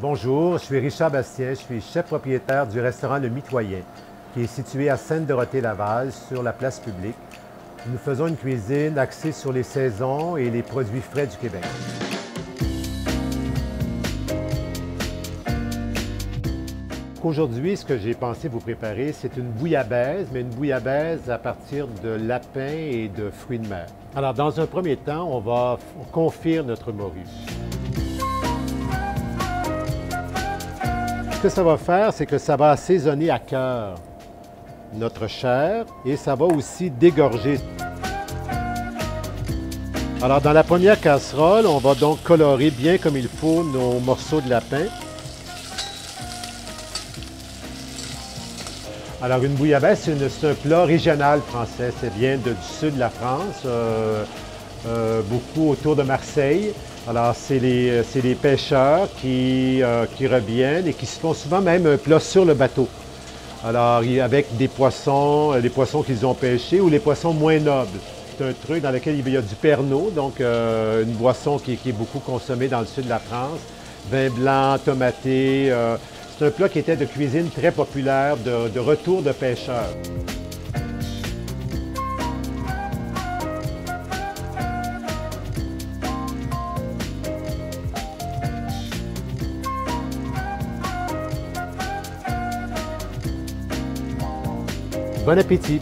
Bonjour, je suis Richard Bastien, je suis chef propriétaire du restaurant Le Mitoyen, qui est situé à Sainte-Dorothée-Laval, sur la place publique. Nous faisons une cuisine axée sur les saisons et les produits frais du Québec. Aujourd'hui, ce que j'ai pensé vous préparer, c'est une bouillabaisse, mais une bouillabaisse à partir de lapins et de fruits de mer. Alors, dans un premier temps, on va confire notre morue. Ce que ça va faire, c'est que ça va assaisonner à cœur notre chair et ça va aussi dégorger. Alors, dans la première casserole, on va donc colorer bien comme il faut nos morceaux de lapin. Alors, une bouillabaisse, c'est un plat régional français. C'est bien du sud de la France, euh, euh, beaucoup autour de Marseille. Alors, c'est les, pêcheurs qui, euh, qui, reviennent et qui se font souvent même un plat sur le bateau. Alors, avec des poissons, les poissons qu'ils ont pêchés ou les poissons moins nobles. C'est un truc dans lequel il y a du pernod, donc une boisson qui, qui, est beaucoup consommée dans le sud de la France. Vin blanc, tomaté. C'est un plat qui était de cuisine très populaire, de, retour de pêcheurs. Bon appétit!